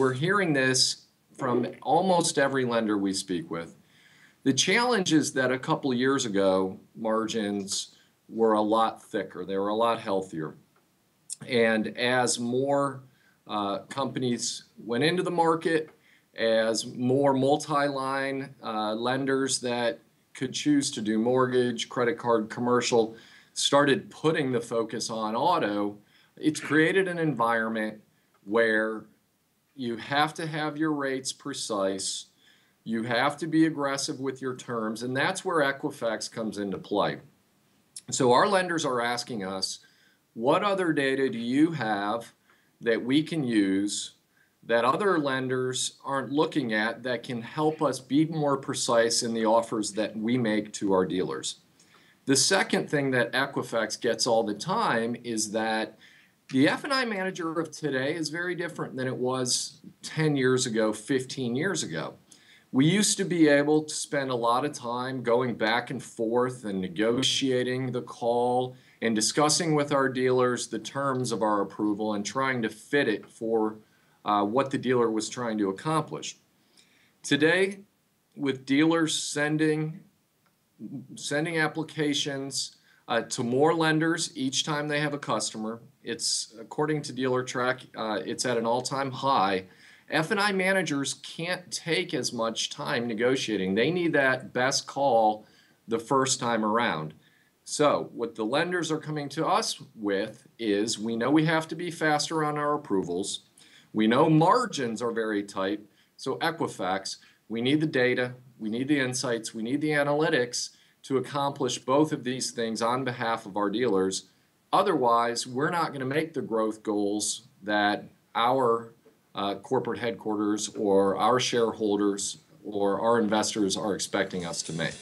We're hearing this from almost every lender we speak with. The challenge is that a couple years ago, margins were a lot thicker, they were a lot healthier. And as more uh, companies went into the market, as more multi line uh, lenders that could choose to do mortgage, credit card, commercial started putting the focus on auto, it's created an environment where you have to have your rates precise. You have to be aggressive with your terms, and that's where Equifax comes into play. So, our lenders are asking us, what other data do you have that we can use that other lenders aren't looking at that can help us be more precise in the offers that we make to our dealers? The second thing that Equifax gets all the time is that the F&I manager of today is very different than it was 10 years ago, 15 years ago. We used to be able to spend a lot of time going back and forth and negotiating the call and discussing with our dealers the terms of our approval and trying to fit it for uh, what the dealer was trying to accomplish. Today, with dealers sending sending applications uh, to more lenders each time they have a customer, it's according to Dealertrack, uh, it's at an all-time high. F&I managers can't take as much time negotiating. They need that best call the first time around. So, what the lenders are coming to us with is we know we have to be faster on our approvals. We know margins are very tight. So, Equifax, we need the data, we need the insights, we need the analytics to accomplish both of these things on behalf of our dealers. Otherwise, we're not going to make the growth goals that our uh, corporate headquarters or our shareholders or our investors are expecting us to make.